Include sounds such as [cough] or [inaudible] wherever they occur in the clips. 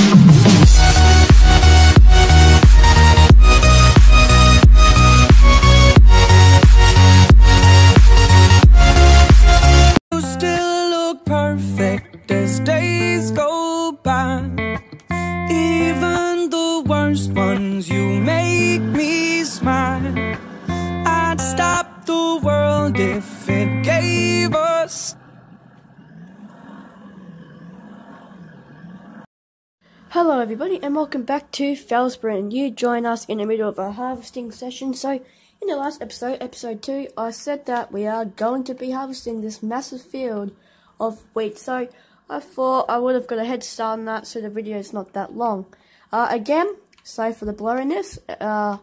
You Hello everybody and welcome back to Felsbrunn. You join us in the middle of a harvesting session. So in the last episode, episode 2, I said that we are going to be harvesting this massive field of wheat. So I thought I would have got a head start on that so the video is not that long. Uh, again, sorry for the blurriness. Uh,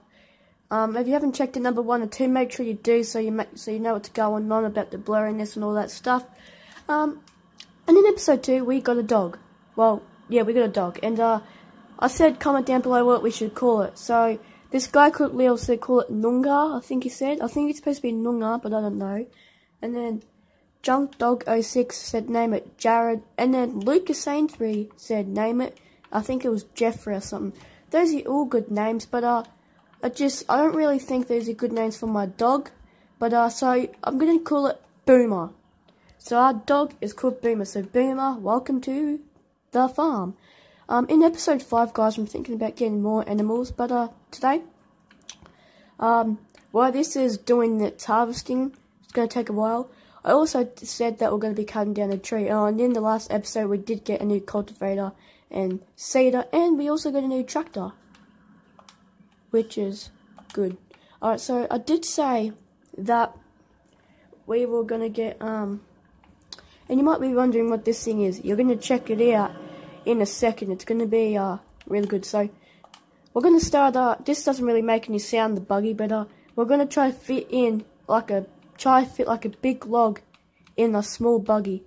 um, if you haven't checked the number 1 or 2, make sure you do so you, make, so you know what's going on about the blurriness and all that stuff. Um, and in episode 2, we got a dog. Well, yeah, we got a dog. And uh, I said comment down below what we should call it. So this guy called Leo said call it Nunga, I think he said. I think it's supposed to be Nunga, but I don't know. And then Junk Dog 06 said name it Jared. And then Lucas Sainsbury said name it. I think it was Jeffrey or something. Those are all good names, but uh, I just I don't really think those are good names for my dog. But uh, so I'm gonna call it Boomer. So our dog is called Boomer. So Boomer, welcome to the farm. Um, in episode five, guys, I'm thinking about getting more animals, but uh, today, um, while this is doing its harvesting, it's going to take a while. I also said that we're going to be cutting down a tree. Oh, and in the last episode, we did get a new cultivator and seeder, and we also got a new tractor, which is good. Alright, so I did say that we were going to get, um, and you might be wondering what this thing is. You're going to check it out in a second. It's going to be uh, really good. So we're going to start. Uh, this doesn't really make any sound, the buggy, but uh, we're going to try fit in like a try fit like a big log in a small buggy.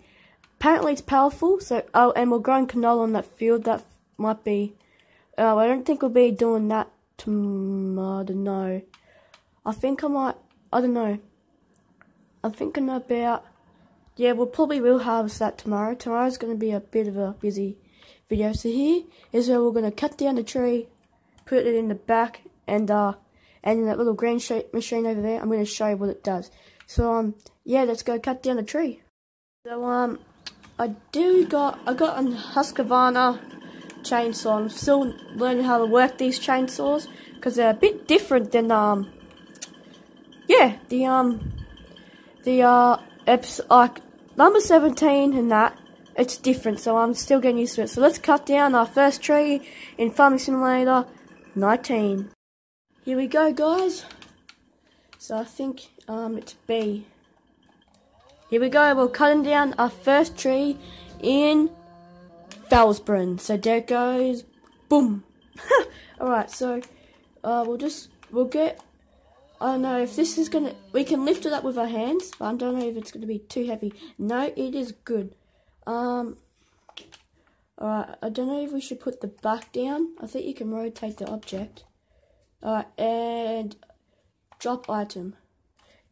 Apparently it's powerful. So oh, and we're growing canola on that field. That might be. Uh, I don't think we'll be doing that tomorrow. I don't know. I think I might. I don't know. I'm thinking about. Yeah, we'll probably will harvest that tomorrow. Tomorrow's going to be a bit of a busy video. So here is where we're going to cut down the tree, put it in the back, and uh, and in that little green machine over there, I'm going to show you what it does. So um, yeah, let's go cut down the tree. So um, I do got I got a Husqvarna chainsaw. I'm still learning how to work these chainsaws because they're a bit different than um, yeah, the um, the uh, eps like number 17 and that it's different, so I'm still getting used to it. So let's cut down our first tree in Farming Simulator 19. Here we go, guys. So I think um, it's B. Here we go, we're cutting down our first tree in Felsbrunn. So there goes. Boom. [laughs] Alright, so uh, we'll just, we'll get, I don't know if this is going to, we can lift it up with our hands, but I don't know if it's going to be too heavy. No, it is good. Um, alright, I don't know if we should put the back down. I think you can rotate the object. Alright, and drop item.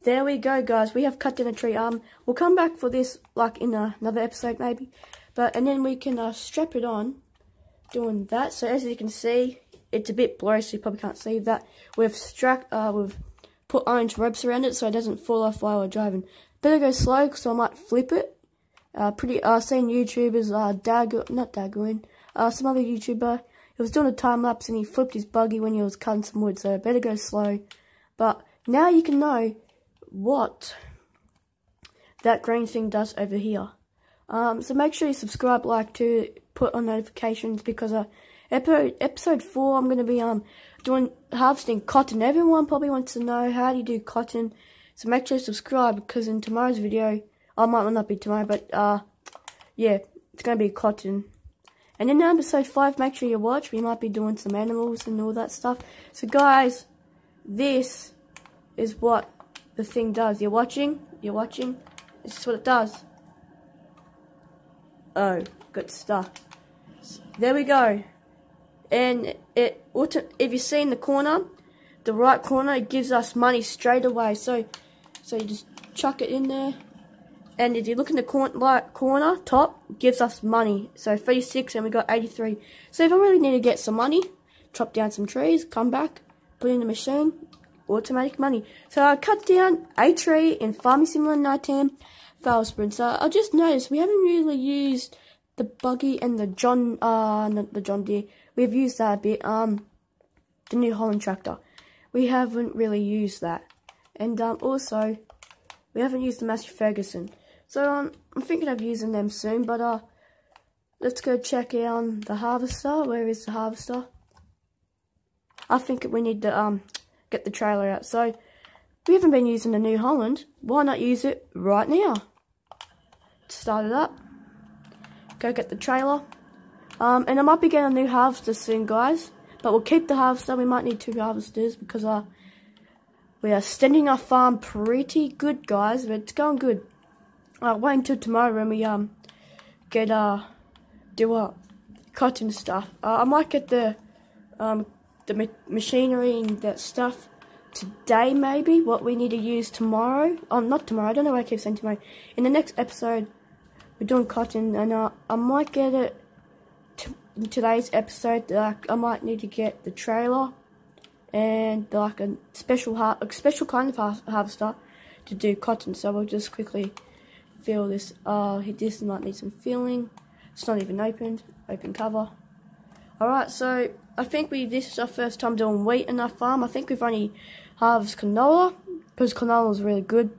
There we go, guys. We have cut down a tree. Um, we'll come back for this, like, in uh, another episode, maybe. But, and then we can uh, strap it on, doing that. So, as you can see, it's a bit blurry, so you probably can't see that. We've struck, uh, we've put orange ropes around it so it doesn't fall off while we're driving. Better go slow, so I might flip it uh, pretty, uh, seen YouTubers, uh, Dag, not Dagwin, uh, some other YouTuber, he was doing a time lapse and he flipped his buggy when he was cutting some wood, so better go slow. But now you can know what that green thing does over here. Um, so make sure you subscribe, like, to put on notifications because uh, episode episode four I'm gonna be um doing harvesting cotton. Everyone probably wants to know how do you do cotton, so make sure you subscribe because in tomorrow's video I might not be tomorrow, but uh, yeah, it's gonna be cotton. And in episode five, make sure you watch. We might be doing some animals and all that stuff. So guys, this is what the thing does. You're watching. You're watching. This is what it does. Oh, good stuff. So, there we go. And it, if you see in the corner, the right corner, it gives us money straight away. So, so you just chuck it in there and if you look in the cor corner top, gives us money. So 36 and we got 83. So if I really need to get some money, chop down some trees, come back, put in the machine, automatic money. So I cut down a tree in Farming Simulator 19 Fail Sprint. So I just noticed we haven't really used the buggy and the John, uh, not the John Deere. We've used that a bit. Um, the New Holland tractor. We haven't really used that. And um, also, we haven't used the Massey Ferguson. So um, I'm thinking of using them soon, but uh, let's go check on the harvester. Where is the harvester? I think we need to um get the trailer out. So we haven't been using the New Holland. Why not use it right now? Start it up. Go get the trailer. Um, and I might be getting a new harvester soon, guys. But we'll keep the harvester. We might need two harvesters because uh, we are standing our farm pretty good, guys. But it's going good. Uh, wait until tomorrow when we um get uh do a cotton stuff. Uh, I might get the um the ma machinery and that stuff today maybe. What we need to use tomorrow. Oh, not tomorrow. I don't know why I keep saying tomorrow. In the next episode, we're doing cotton, and uh, I might get it in today's episode. Like I might need to get the trailer and like a special har a special kind of har harvester to do cotton. So we'll just quickly feel this. Uh, this might need some filling. It's not even opened. Open cover. Alright, so I think we this is our first time doing wheat in our farm. I think we've only harvested canola because canola is really good.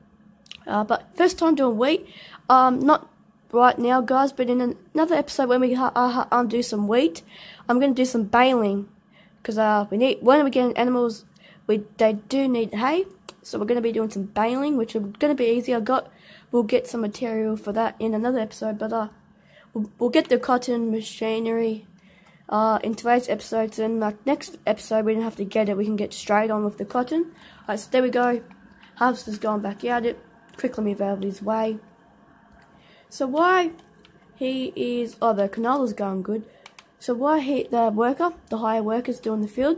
Uh, but first time doing wheat. Um, not right now, guys, but in another episode when we uh, um, do some wheat, I'm going to do some baling because uh, we need when we get animals, we they do need hay. So we're going to be doing some baling, which is going to be easy. I got we'll get some material for that in another episode, but uh, we'll, we'll get the cotton machinery uh, in today's episode. So in the next episode, we don't have to get it. We can get straight on with the cotton. Alright, so there we go. Harvester's going back at it. Quickly move out of his way. So why he is... Oh, the canola's going good. So why he, the worker, the hire worker's doing the field,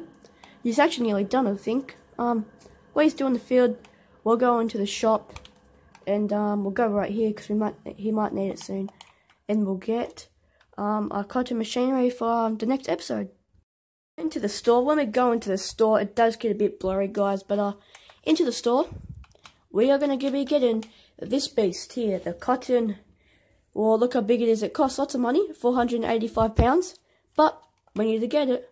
he's actually nearly done, I think. Um, while he's doing the field, we'll go into the shop and um, we'll go right here because we might he might need it soon, and we'll get um, our cotton machinery for um, the next episode. Into the store. When we go into the store, it does get a bit blurry, guys. But uh, into the store, we are gonna be getting this beast here, the cotton. Well, look how big it is. It costs lots of money, four hundred and eighty-five pounds. But we need to get it,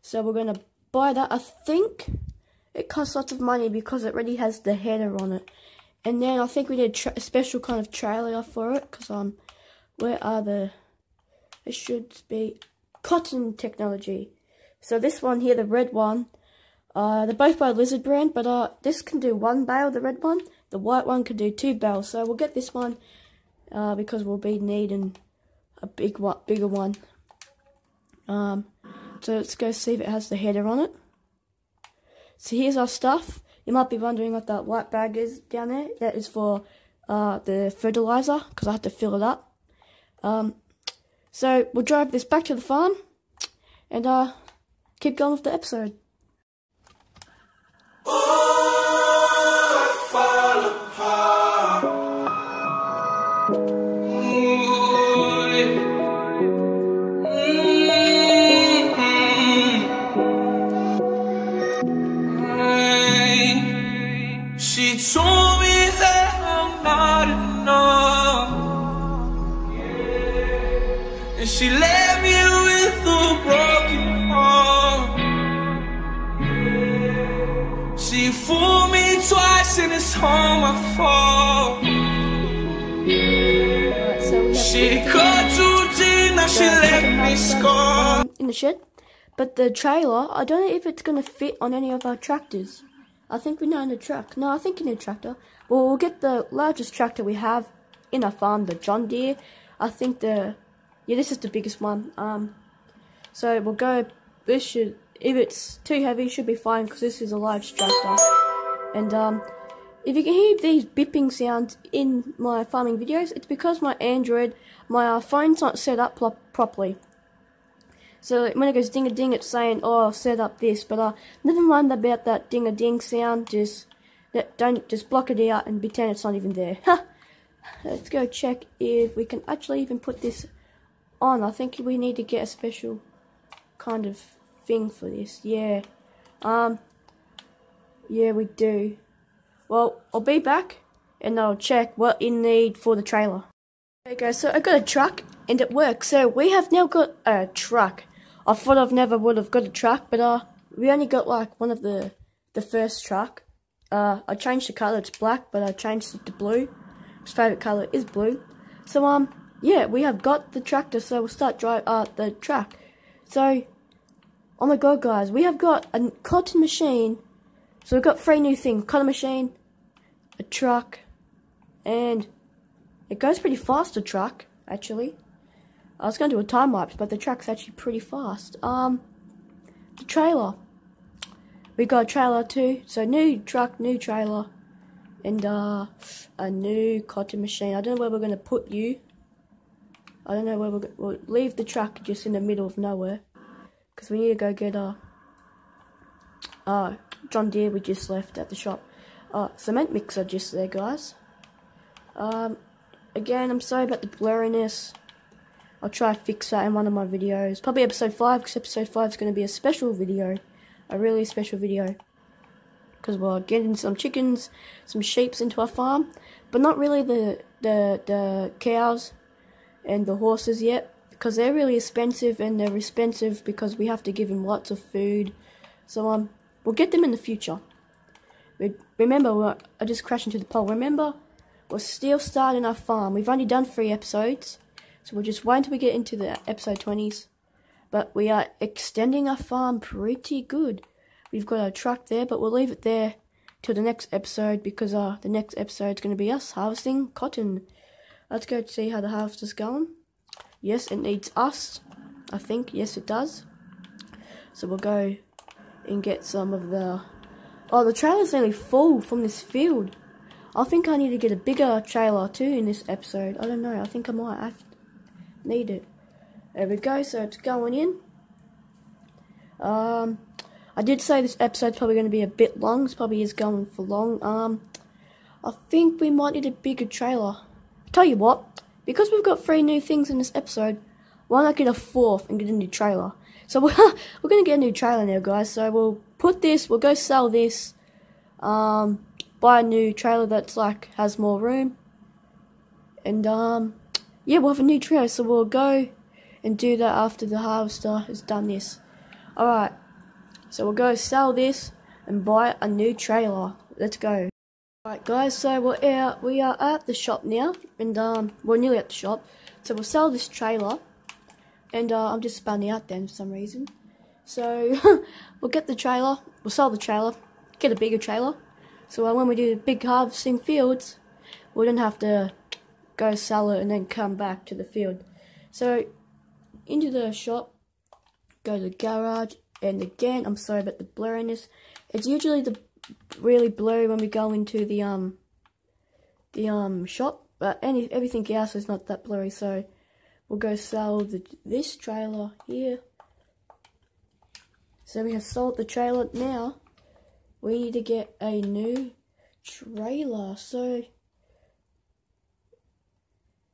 so we're gonna buy that. I think it costs lots of money because it already has the header on it. And then I think we need a, a special kind of trailer for it, because um, where are the, it should be cotton technology. So this one here, the red one, uh, they're both by Lizard brand, but uh, this can do one bale, the red one. The white one can do two bales. So we'll get this one uh, because we'll be needing a big one, bigger one. Um, so let's go see if it has the header on it. So here's our stuff. You might be wondering what that white bag is down there. That is for uh, the fertilizer because I have to fill it up. Um, so we'll drive this back to the farm and uh, keep going with the episode. She too deep, now she left me scarred. In the shed. But the trailer, I don't know if it's going to fit on any of our tractors. I think we know in the truck. No, I think in the tractor. Well, we'll get the largest tractor we have in our farm, the John Deere. I think the yeah, this is the biggest one. Um, so we'll go, this should, if it's too heavy, should be fine because this is a large tractor. And um, if you can hear these bipping sounds in my farming videos, it's because my Android, my uh, phone's not set up properly. So when it goes ding a ding, it's saying, "Oh, I've set up this," but uh, never mind about that ding a ding sound. Just that don't just block it out and pretend it's not even there. [laughs] let's go check if we can actually even put this on. I think we need to get a special kind of thing for this. Yeah. Um. Yeah, we do. Well, I'll be back and I'll check what you need for the trailer. Okay guys, so I got a truck and it works. So we have now got a truck. I thought I've never would have got a truck, but uh, we only got like one of the the first truck. Uh, I changed the color. It's black, but I changed it to blue. His favorite color is blue. So um, yeah, we have got the tractor. So we'll start drive uh the truck. So, oh my god, guys, we have got a cotton machine. So we've got three new things: cotton machine, a truck, and it goes pretty fast. A truck, actually. I was going to do a time lapse, but the truck's actually pretty fast. Um, the trailer. We got a trailer too. So new truck, new trailer, and uh, a new cotton machine. I don't know where we're going to put you. I don't know where we're going we'll leave the truck just in the middle of nowhere. Because we need to go get a... Uh, John Deere we just left at the shop. Uh, cement mixer just there, guys. Um, again, I'm sorry about the blurriness. I'll try to fix that in one of my videos. Probably episode 5, because episode 5 is going to be a special video. A really special video. Because we're getting some chickens, some sheeps into our farm. But not really the, the, the cows and the horses yet. Because they're really expensive, and they're expensive because we have to give them lots of food. So, um, we'll get them in the future. Remember, we're, I just crashed into the pole. Remember, we're still starting our farm. We've only done three episodes. So we'll just wait until we get into the episode 20s. But we are extending our farm pretty good. We've got our truck there, but we'll leave it there till the next episode because uh, the next episode is going to be us harvesting cotton. Let's go see how the harvest is going. Yes, it needs us. I think. Yes, it does. So we'll go and get some of the... Oh, the trailer's nearly full from this field. I think I need to get a bigger trailer too in this episode. I don't know. I think I might have need it. There we go, so it's going in. Um, I did say this episode's probably going to be a bit long. This probably is going for long. Um, I think we might need a bigger trailer. Tell you what, because we've got three new things in this episode, why not get a fourth and get a new trailer? So we're, [laughs] we're going to get a new trailer now, guys. So we'll put this, we'll go sell this, um, buy a new trailer that's like, has more room. And, um, yeah, we'll have a new trio, so we'll go and do that after the harvester has done this. Alright, so we'll go sell this and buy a new trailer. Let's go. Alright guys, so we're out, we are at the shop now, and um, we're nearly at the shop. So we'll sell this trailer, and uh, I'm just spunning out then for some reason. So, [laughs] we'll get the trailer, we'll sell the trailer, get a bigger trailer. So uh, when we do the big harvesting fields, we don't have to go sell it and then come back to the field. So into the shop, go to the garage, and again, I'm sorry about the blurriness. It's usually the really blurry when we go into the um the um shop, but any everything else is not that blurry. So we'll go sell the this trailer here. So we have sold the trailer now. We need to get a new trailer. So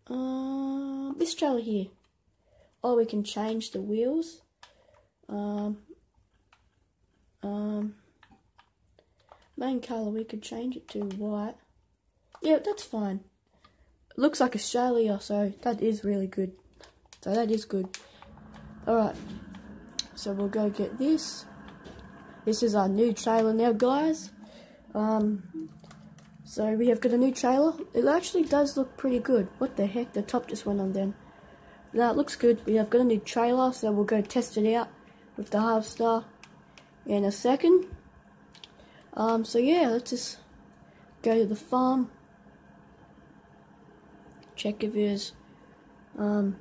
um, this trailer here. Oh, we can change the wheels. Um, um, main color, we could change it to white. Yeah, that's fine. Looks like Australia, so that is really good. So that is good. Alright, so we'll go get this. This is our new trailer now, guys. Um, so we have got a new trailer. It actually does look pretty good. What the heck? The top just went on then. It looks good. We have got a new trailer, so we'll go test it out with the harvester in a second. Um, so yeah, let's just go to the farm. Check if there's, um,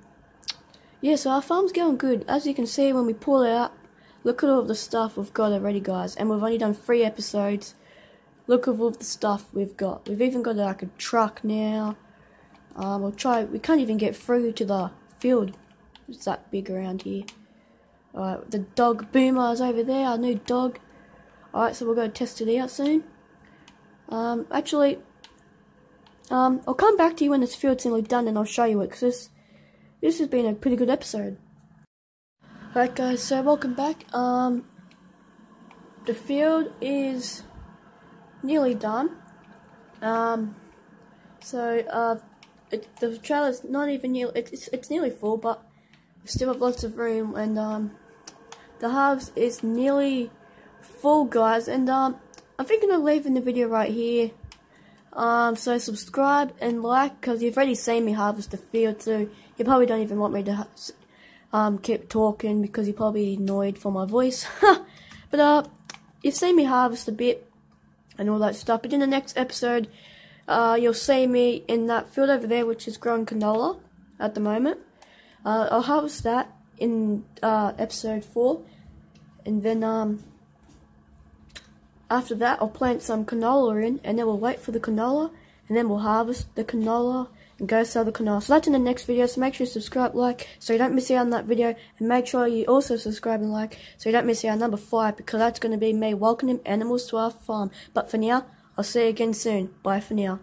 yeah, so our farm's going good. As you can see when we pull it up, look at all the stuff we've got already, guys. And we've only done three episodes. Look at all the stuff we've got. We've even got like a truck now. Um, we'll try. We can't even get through to the field. It's that big around here. Alright, the dog Boomer is over there. Our new dog. Alright, so we'll go test it out soon. Um, actually, Um, I'll come back to you when this field's nearly done and I'll show you it because this has been a pretty good episode. Alright guys, so welcome back. Um, the field is nearly done. Um, so, uh, it, the trailer's not even nearly, it's, it's nearly full, but we still have lots of room and, um, the halves is nearly full guys and, um, I'm thinking of leaving the video right here. Um, so subscribe and like, because you've already seen me harvest the field, so you probably don't even want me to um, keep talking because you're probably annoyed for my voice. [laughs] but uh, you've seen me harvest a bit and all that stuff. But in the next episode, uh, you'll see me in that field over there, which is growing canola at the moment. Uh, I'll harvest that in uh, episode four, and then um, after that, I'll plant some canola in, and then we'll wait for the canola, and then we'll harvest the canola and go sell the canal. So that's in the next video. So make sure you subscribe, like, so you don't miss out on that video. And make sure you also subscribe and like, so you don't miss out on number five, because that's going to be me welcoming animals to our farm. But for now, I'll see you again soon. Bye for now.